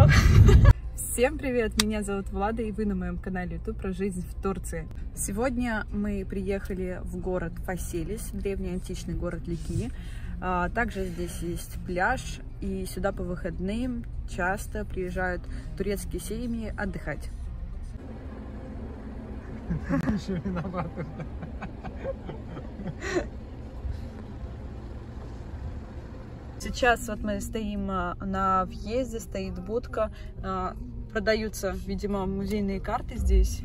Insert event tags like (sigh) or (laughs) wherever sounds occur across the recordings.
Европа. Всем привет, меня зовут Влада, и вы на моем канале YouTube про жизнь в Турции. Сегодня мы приехали в город Фаселис, древний античный город Лики. А, также здесь есть пляж, и сюда по выходным часто приезжают турецкие семьи отдыхать. Сейчас вот мы стоим а, на въезде, стоит будка. А, продаются, видимо, музейные карты здесь.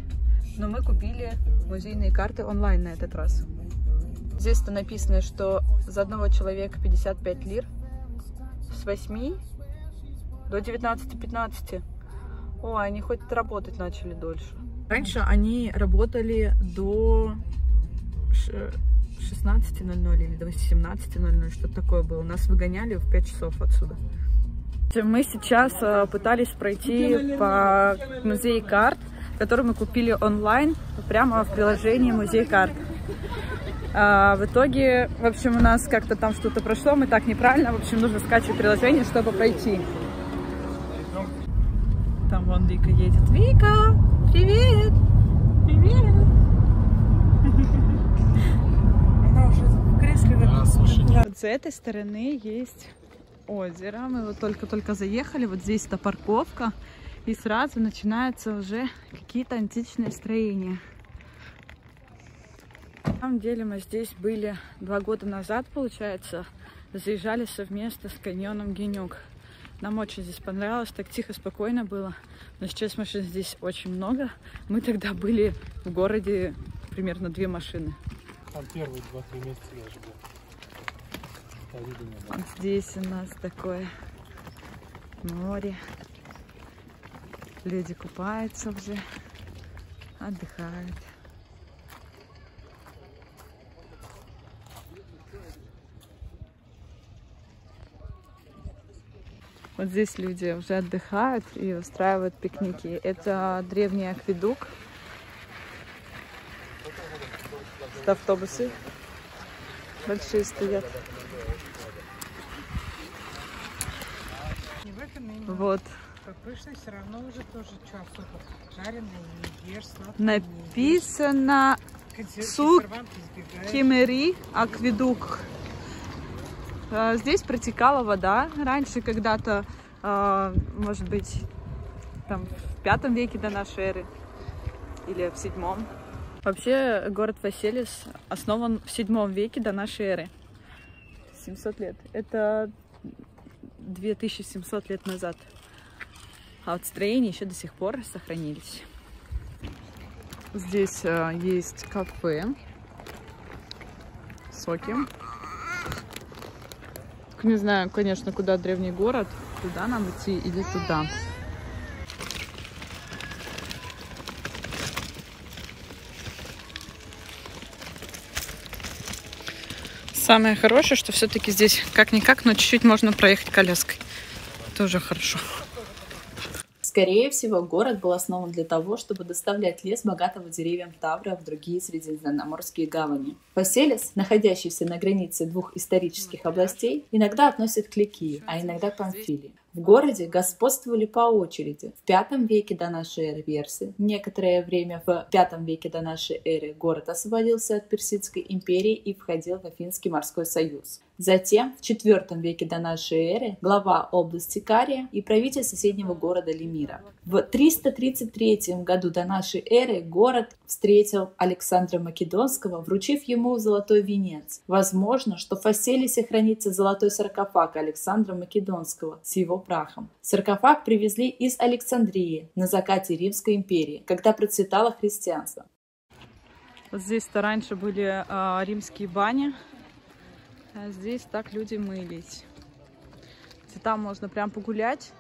Но мы купили музейные карты онлайн на этот раз. Здесь-то написано, что за одного человека 55 лир. С 8 до 19-15. О, они хоть работать начали дольше. Раньше они работали до 16.00 или до 18.00, что-то такое было. Нас выгоняли в 5 часов отсюда. Мы сейчас э, пытались пройти по музею карт, который мы купили онлайн, прямо в приложении музей карт. А, в итоге, в общем, у нас как-то там что-то прошло, мы так неправильно, в общем, нужно скачивать приложение, чтобы пройти. Там вон Вика едет. Вика, привет! Привет! Она уже в кресле. Вот с этой стороны есть озеро. Мы вот только-только заехали. Вот здесь это парковка. И сразу начинаются уже какие-то античные строения. На самом деле мы здесь были два года назад, получается. Заезжали совместно с каньоном Генюк. Нам очень здесь понравилось, так тихо, спокойно было. Но сейчас машин здесь очень много. Мы тогда были в городе примерно две машины. Там первые два-три месяца даже был. Здесь у нас такое море. Люди купаются уже, отдыхают. Вот здесь люди уже отдыхают и устраивают пикники. Это древний акведук. Это автобусы большие стоят. Вот. Пышно все равно уже тоже что особо жареное не ешь, Написано Сук Кемери Акведук. А, здесь протекала вода. Раньше когда-то, а, может быть, там в пятом веке до нашей эры или в седьмом. Вообще город Василис основан в седьмом веке до нашей эры. 700 лет. Это 2700 лет назад. А вот строения еще до сих пор сохранились. Здесь э, есть кафе, соки. Не знаю, конечно, куда древний город. Туда нам идти или туда. Самое хорошее, что все-таки здесь как-никак, но чуть-чуть можно проехать коляской. Тоже хорошо. Скорее всего, город был основан для того, чтобы доставлять лес богатого деревьям Тавра в другие средиземноморские гавани. Поселес, находящийся на границе двух исторических областей, иногда относят к Ликии, а иногда к Памфилии. В городе господствовали по очереди. В V веке до нашей эры персы. Некоторое время в V веке до нашей эры город освободился от Персидской империи и входил в Афинский морской союз. Затем, в IV веке до нашей эры, глава области Кария и правитель соседнего города Лемира. В 333 году до нашей эры город встретил Александра Македонского, вручив ему золотой венец. Возможно, что в Фаселисе хранится золотой саркофаг Александра Македонского с его прахом. Саркофаг привезли из Александрии на закате Римской империи, когда процветало христианство. Вот здесь-то раньше были э, римские бани, а здесь так люди мылись. Там можно прям погулять.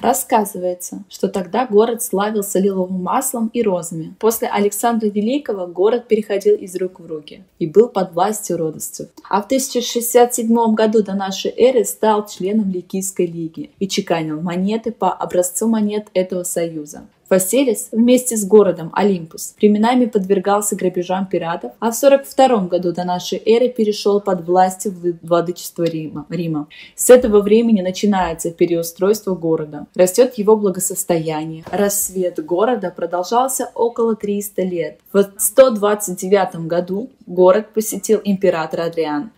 Рассказывается, что тогда город славился лиловым маслом и розами. После Александра Великого город переходил из рук в руки и был под властью родовцев. А в 1067 году до нашей эры стал членом Ликийской лиги и чеканил монеты по образцу монет этого союза. Фаселис вместе с городом Олимпус временами подвергался грабежам пиратов, а в 42 году до нашей эры перешел под власть владычества Рима. Рима. С этого времени начинается переустройство города. Растет его благосостояние. Рассвет города продолжался около 300 лет. В 129 году город посетил император Адриан.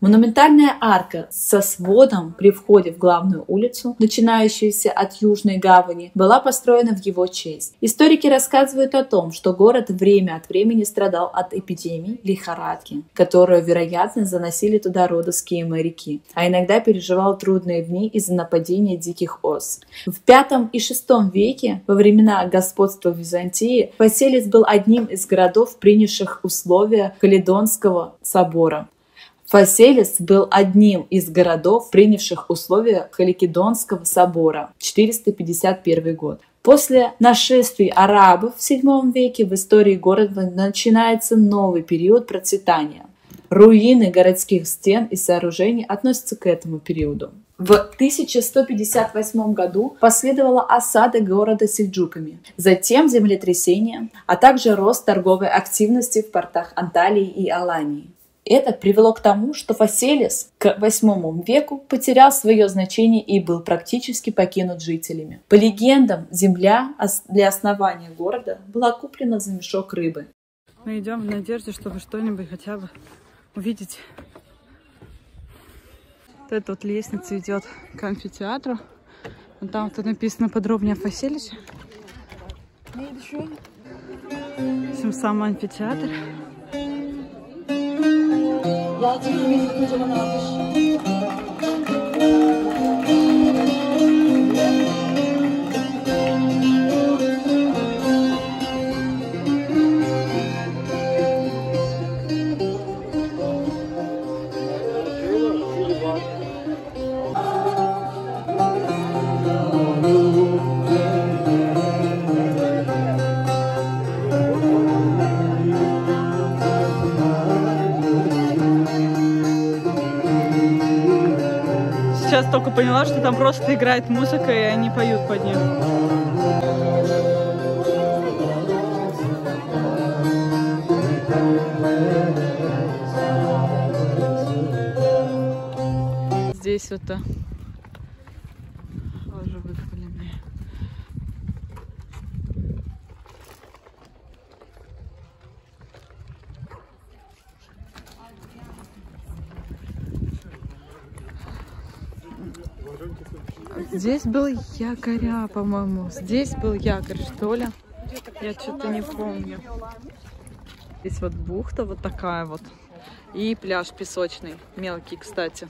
Монументальная арка со сводом при входе в главную улицу, начинающуюся от Южной гавани, была построена в его честь. Историки рассказывают о том, что город время от времени страдал от эпидемий лихорадки, которую, вероятно, заносили туда родовские моряки, а иногда переживал трудные дни из-за нападения диких ос. В V и VI веке, во времена господства Византии, Фаселис был одним из городов, принявших условия Каледонского собора. Фаселис был одним из городов, принявших условия Халикидонского собора 451 год. После нашествий арабов в VII веке в истории города начинается новый период процветания. Руины городских стен и сооружений относятся к этому периоду. В 1158 году последовала осада города сельджуками, затем землетрясение, а также рост торговой активности в портах Анталии и Алании. Это привело к тому, что Фаселис к VIII веку потерял свое значение и был практически покинут жителями. По легендам, земля для основания города была куплена за мешок рыбы. Мы идем в надежде, чтобы что-нибудь хотя бы увидеть. Вот эта вот лестница идет к амфитеатру. Вот там вот написано подробнее о Фаселисе. Всем сам амфитеатр. Yalçın kocaman alkış. Только поняла, что там просто играет музыка, и они поют под нее. Здесь вот -то уже выкопанные. Здесь был якоря, по-моему. Здесь был якорь, что ли? Я что-то не помню. Здесь вот бухта вот такая вот. И пляж песочный. Мелкий, кстати.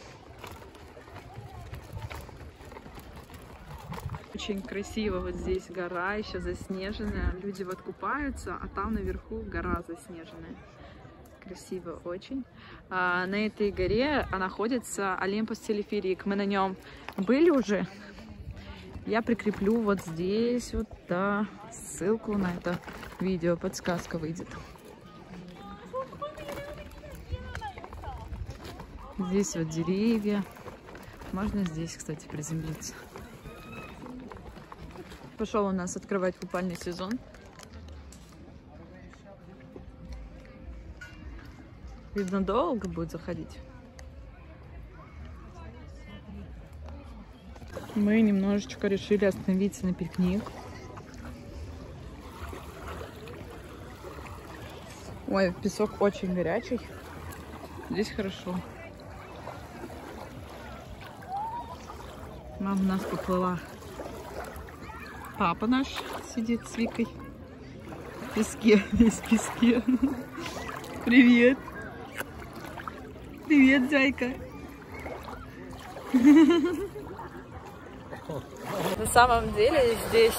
Очень красиво вот здесь гора еще заснеженная. Люди вот купаются, а там наверху гора заснеженная. Красиво очень. А, на этой горе находится Олимпус Телеферик. Мы на нем были уже. Я прикреплю вот здесь вот да, ссылку на это видео. Подсказка выйдет. Здесь вот деревья. Можно здесь, кстати, приземлиться. Пошел у нас открывать купальный сезон. Видно, долго будет заходить. Мы немножечко решили остановиться на пикник. Ой, песок очень горячий. Здесь хорошо. Мама у нас поплыла. Папа наш сидит с Викой. В песке, (laughs) весь в песке. Привет. Привет, зайка. На самом деле здесь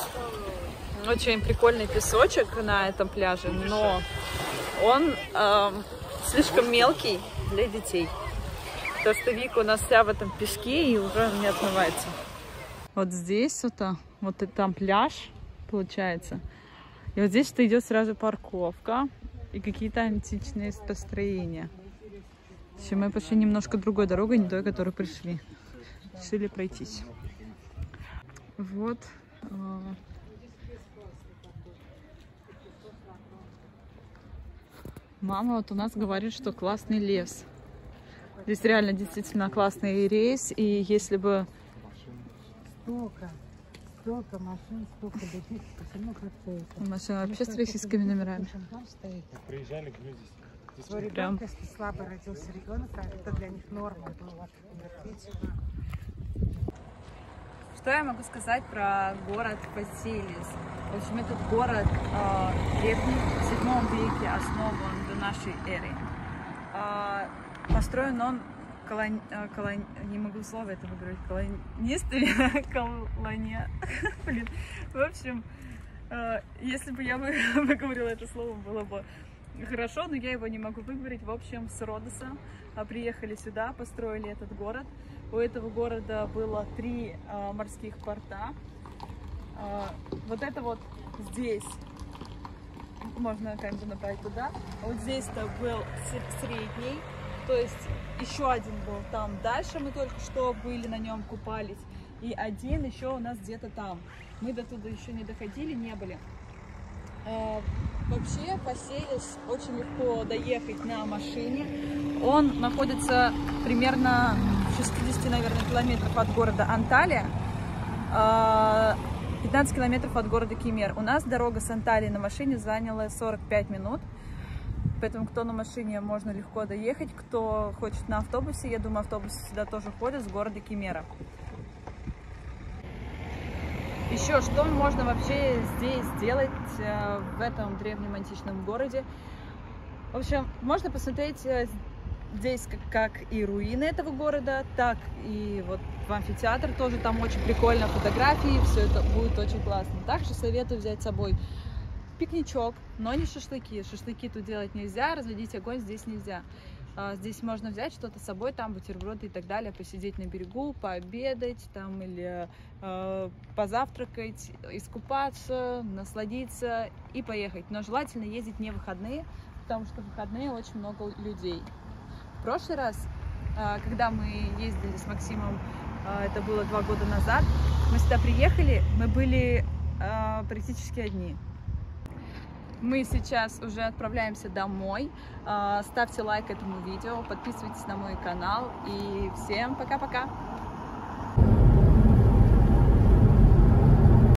очень прикольный песочек на этом пляже, но он э, слишком мелкий для детей. То, что Вика у нас вся в этом песке и уже не отмывается. Вот здесь вот, а, вот и там пляж получается. И вот здесь что идет сразу парковка и какие-то античные построения. Все, мы пошли немножко другой дорогой, не той, которой пришли. Решили пройтись. Вот. А. Мама вот у нас говорит, что классный лес. Здесь реально действительно классный рейс. И если бы... Столько, столько машин, столько людей. Почему как-то это? Машины вообще с российскими номерами. Приезжали люди здесь. Свой ребенок, если слабо родился ребенок, а это для них норма была. Что я могу сказать про город Василис? В общем, этот город э, древний, в 7 веке основан до нашей эры. А, построен он колон... э, колон- не могу слово это выговорить, колонистами, (laughs) колония, (laughs) блин, в общем, э, если бы я вы- (laughs) выговорила это слово, было бы хорошо, но я его не могу выговорить. В общем, с Родоса а, приехали сюда, построили этот город. У этого города было три а, морских порта. А, вот это вот здесь можно камеру направить туда. Вот здесь-то был средний, то есть еще один был там дальше, мы только что были на нем купались, и один еще у нас где-то там. Мы до туда еще не доходили, не были. А, Вообще, поселись очень легко доехать на машине. Он находится примерно в 60, наверное, километров от города Анталия. а, 15 километров от города Кемер. У нас дорога с Анталии на машине заняла 45 минут. Поэтому кто на машине, можно легко доехать. Кто хочет на автобусе, я думаю, автобусы сюда тоже ходят с города Кемера. Еще что можно вообще здесь сделать, э, в этом древнем античном городе? В общем, можно посмотреть э, здесь как и руины этого города, так и вот в амфитеатр тоже там очень прикольно, фотографии, все это будет очень классно. Также советую взять с собой пикничок, но не шашлыки. Шашлыки тут делать нельзя, разводить огонь здесь нельзя. А, Здесь можно взять что-то с собой, там бутерброды и так далее, посидеть на берегу, пообедать там или э, позавтракать, искупаться, насладиться и поехать. Но желательно ездить не в выходные, потому что в выходные очень много людей. В прошлый раз, э, когда мы ездили с Максимом, э, это было два года назад, мы сюда приехали, мы были э, практически одни. Мы сейчас уже отправляемся домой. А, Ставьте лайк этому видео, подписывайтесь на мой канал и всем пока-пока!